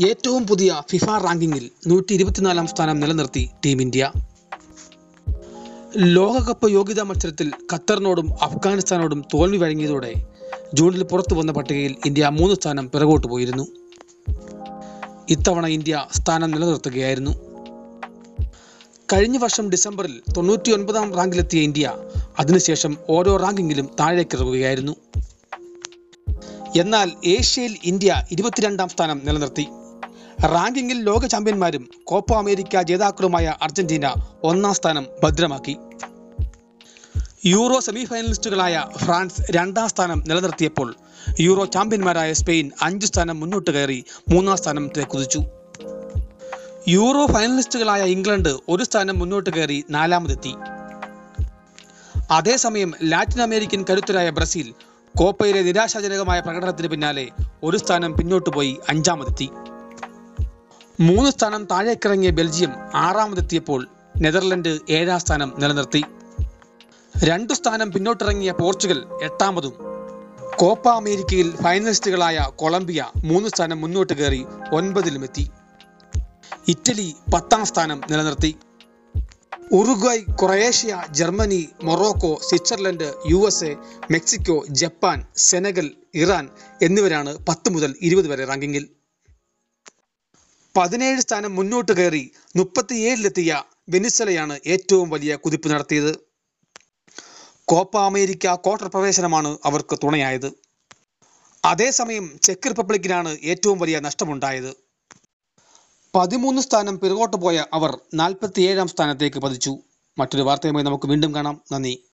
ഏറ്റവും പുതിയ ഫിഫ റാങ്കിങ്ങിൽ നൂറ്റി ഇരുപത്തിനാലാം സ്ഥാനം നിലനിർത്തി ടീം ഇന്ത്യ. ലോകകപ്പ് യോഗ്യതാ മത്സരത്തിൽ ഖത്തറിനോടും അഫ്ഗാനിസ്ഥാനോടും തോൽവി വഴങ്ങിയതോടെ ജൂണിൽ പുറത്തു വന്ന പട്ടികയിൽ ഇന്ത്യ മൂന്ന് സ്ഥാനം പിറകോട്ട് പോയിരുന്നു. ഇത്തവണ ഇന്ത്യ സ്ഥാനം നിലനിർത്തുകയായിരുന്നു. കഴിഞ്ഞ വർഷം ഡിസംബറിൽ തൊണ്ണൂറ്റി ഒൻപതാം റാങ്കിലെത്തിയ ഇന്ത്യ അതിനുശേഷം ഓരോ റാങ്കിങ്ങിലും താഴേക്കിറങ്ങുകയായിരുന്നു. എന്നാൽ ഏഷ്യയിൽ ഇന്ത്യ ഇരുപത്തിരണ്ടാം സ്ഥാനം നിലനിർത്തി. റാങ്കിങ്ങിൽ ലോക ചാമ്പ്യന്മാരും കോപ്പ അമേരിക്ക ജേതാക്കളുമായ അർജന്റീന ഒന്നാം സ്ഥാനം ഭദ്രമാക്കി. യൂറോ സെമിഫൈനലിസ്റ്റുകളായ ഫ്രാൻസ് രണ്ടാം സ്ഥാനം നിലനിർത്തിയപ്പോൾ യൂറോ ചാമ്പ്യന്മാരായ സ്പെയിൻ അഞ്ച് സ്ഥാനം മുന്നോട്ട് കയറി മൂന്നാം സ്ഥാനം കുതിച്ചു യൂറോ ഫൈനലിസ്റ്റുകളായ ഇംഗ്ലണ്ട് ഒരു സ്ഥാനം മുന്നോട്ട് കയറി നാലാമതെത്തി. അതേസമയം ലാറ്റിൻ അമേരിക്കൻ കരുത്തരായ ബ്രസീൽ കോപ്പയിലെ നിരാശാജനകമായ പ്രകടനത്തിന് പിന്നാലെ ഒരു സ്ഥാനം പിന്നോട്ട് പോയി അഞ്ചാമതെത്തി. മൂന്ന് സ്ഥാനം താഴേക്കിറങ്ങിയ ബെൽജിയം ആറാമതെത്തിയപ്പോൾ നെതർലൻഡ് ഏഴാം സ്ഥാനം നിലനിർത്തി. രണ്ടു സ്ഥാനം പിന്നോട്ടിറങ്ങിയ പോർച്ചുഗൽ എട്ടാമതും. കോപ്പ അമേരിക്കയിൽ ഫൈനലിസ്റ്റുകളായ കൊളംബിയ മൂന്ന് സ്ഥാനം മുന്നോട്ട് കയറി ഒൻപതിലുമെത്തി. ഇറ്റലി പത്താം സ്ഥാനം നിലനിർത്തി. Uruguay Croatia Germany Morocco Switzerland U S A Mexico Japan Senegal Iran എന്നിവരാണ് പത്ത് മുതൽ ഇരുപത് വരെ റാങ്കിങ്ങിൽ. പതിനേഴ് സ്ഥാനം മുന്നോട്ട് കയറി മുപ്പത്തിയേഴിലെത്തിയ വെനിസലയാണ് ഏറ്റവും വലിയ കുതിപ്പ് നടത്തിയത്. കോപ്പ അമേരിക്ക ക്വാർട്ടർ പ്രവേശനമാണ് അവർക്ക് തുണയായത്. അതേസമയം ചെക്ക് റിപ്പബ്ലിക്കിനാണ് ഏറ്റവും വലിയ നഷ്ടമുണ്ടായത്. പതിമൂന്ന് സ്ഥാനം പിറകോട്ട് പോയ അവർ നാൽപ്പത്തിയേഴാം സ്ഥാനത്തേക്ക് പതിച്ചു. മറ്റൊരു വാർത്തയുമായി നമുക്ക് വീണ്ടും കാണാം. നന്ദി.